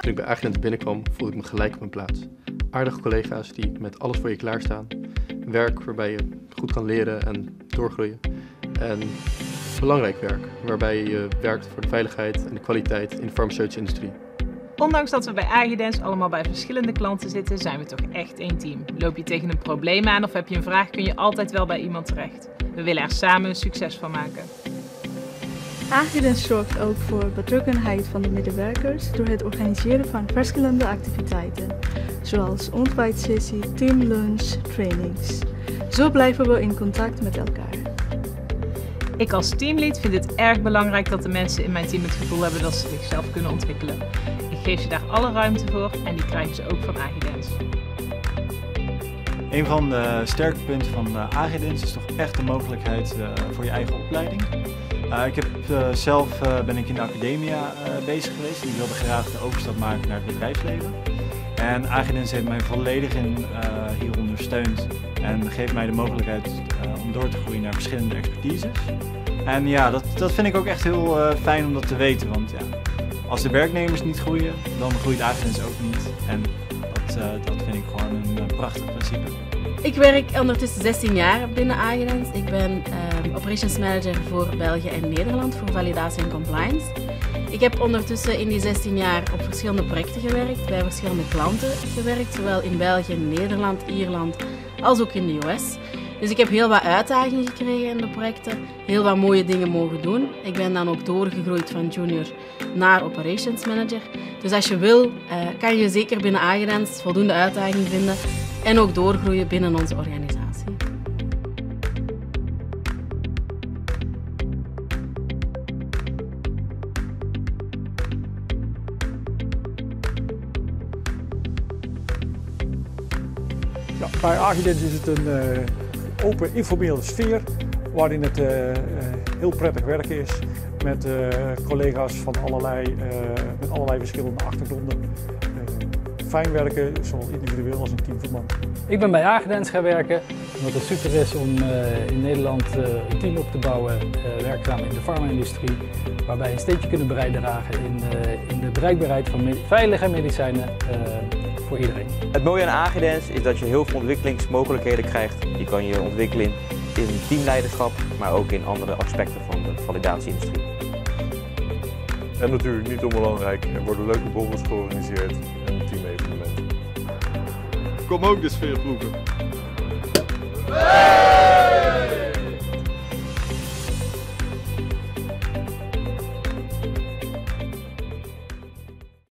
Toen ik bij Agent binnenkwam, voelde ik me gelijk op mijn plaats. Aardige collega's die met alles voor je klaarstaan. Werk waarbij je goed kan leren en doorgroeien. En belangrijk werk, waarbij je werkt voor de veiligheid en de kwaliteit in de farmaceutische industrie. Ondanks dat we bij Agidens allemaal bij verschillende klanten zitten, zijn we toch echt één team. Loop je tegen een probleem aan of heb je een vraag, kun je altijd wel bij iemand terecht. We willen er samen een succes van maken. Agidens zorgt ook voor betrokkenheid van de medewerkers door het organiseren van verschillende activiteiten, zoals ontbijtsessie, teamlunch, trainings. Zo blijven we in contact met elkaar. Ik als teamlead vind het erg belangrijk dat de mensen in mijn team het gevoel hebben dat ze zichzelf kunnen ontwikkelen. Ik geef ze daar alle ruimte voor en die krijgen ze ook van Agidens. Een van de sterke punten van Agidens is toch echt de mogelijkheid uh, voor je eigen opleiding. Uh, ik heb, zelf ben ik in de academia bezig geweest ik wilde graag de overstap maken naar het bedrijfsleven. En Agidens heeft mij volledig in, hier ondersteund en geeft mij de mogelijkheid om door te groeien naar verschillende expertises. En ja, dat, dat vind ik ook echt heel fijn om dat te weten, want ja, als de werknemers niet groeien, dan groeit Agidens ook niet. En dat, dat vind ik gewoon een prachtig principe. Ik werk ondertussen 16 jaar binnen Agidens. Ik ben uh, operations manager voor België en Nederland voor validatie en compliance. Ik heb ondertussen in die 16 jaar op verschillende projecten gewerkt, bij verschillende klanten gewerkt, zowel in België, Nederland, Ierland als ook in de US. Dus ik heb heel wat uitdagingen gekregen in de projecten, heel wat mooie dingen mogen doen. Ik ben dan ook doorgegroeid van junior naar operations manager. Dus als je wil, uh, kan je zeker binnen Agidens voldoende uitdagingen vinden en ook doorgroeien binnen onze organisatie. Bij Agidens is het een uh, open informele sfeer waarin het uh, heel prettig werken is met collega's van allerlei, met allerlei verschillende achtergronden fijn werken, zowel individueel als in teamverband. Ik ben bij Agedens gaan werken, omdat het super is om uh, in Nederland uh, een team op te bouwen, uh, werkzaam in de farma-industrie, waarbij een steentje kunnen bijdragen in, in de bereikbaarheid van veilige medicijnen voor iedereen. Het mooie aan Agedens is dat je heel veel ontwikkelingsmogelijkheden krijgt. Je kan je ontwikkelen in teamleiderschap, maar ook in andere aspecten van de validatieindustrie. En natuurlijk niet onbelangrijk, er worden leuke borrels georganiseerd en teamevenementen. Kom ook de sfeer proeven.